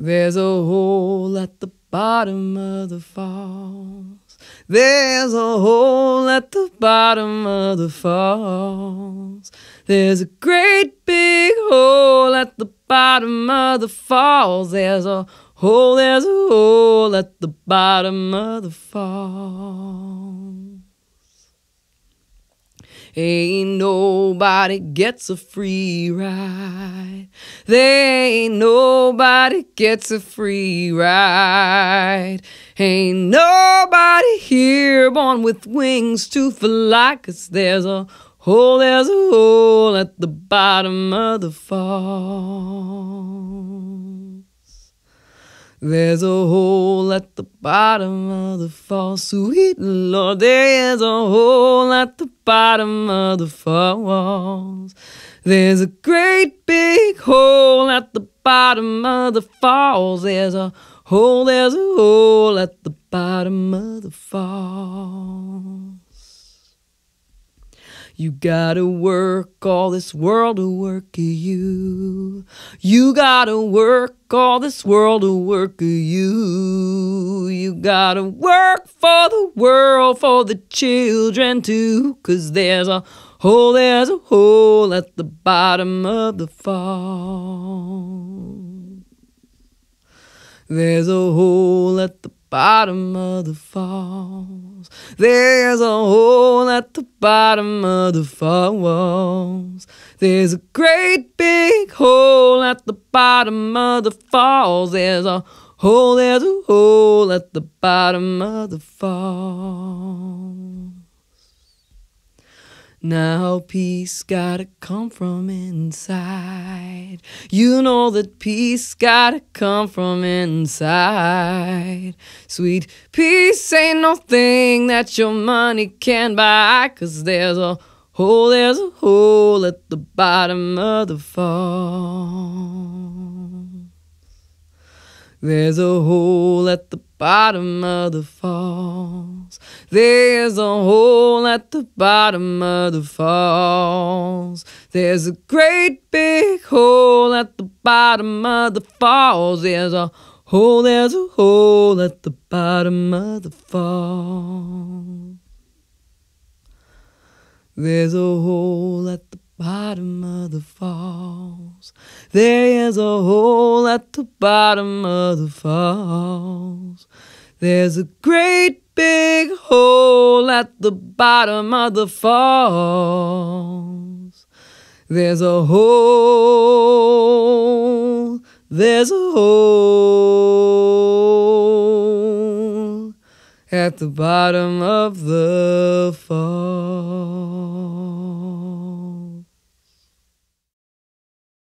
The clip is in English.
There's a hole at the bottom of the falls. There's a hole at the bottom of the falls. There's a great big hole at the bottom of the falls. There's a hole, there's a hole at the bottom of the falls. Ain't nobody gets a free ride. There ain't nobody gets a free ride. Ain't nobody here born with wings to fly. Cause there's a hole, there's a hole at the bottom of the fall. There's a hole at the bottom of the fall, sweet Lord. There's a hole at the bottom of the falls. There's a great big hole at the bottom of the falls. There's a hole, there's a hole at the bottom of the falls. You gotta work all this world to work you. You gotta work all this world to work you. You gotta work for the world, for the children too. Cause there's a hole, there's a hole at the bottom of the fall. There's a hole at the bottom of the falls. There's a hole at the bottom of the falls. There's a great big hole at the bottom of the falls. There's a hole, there's a hole at the bottom of the falls. Now peace gotta come from inside. You know that peace gotta come from inside. Sweet peace ain't no thing that your money can buy. Cause there's a hole, there's a hole at the bottom of the fall. There's a hole at the bottom of the falls. There's a hole at the bottom of the falls. There's a great big hole at the bottom of the falls. There's a hole, there's a hole at the bottom of the falls. There's a hole at the bottom of the falls. There's a hole at the bottom of the falls. There's a great big hole at the bottom of the falls. There's a hole. There's a hole at the bottom of the fall.